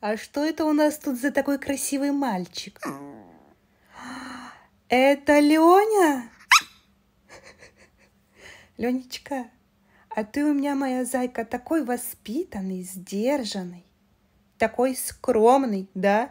А что это у нас тут за такой красивый мальчик? Это Леня? Ленечка, а ты у меня, моя зайка, такой воспитанный, сдержанный, такой скромный, да?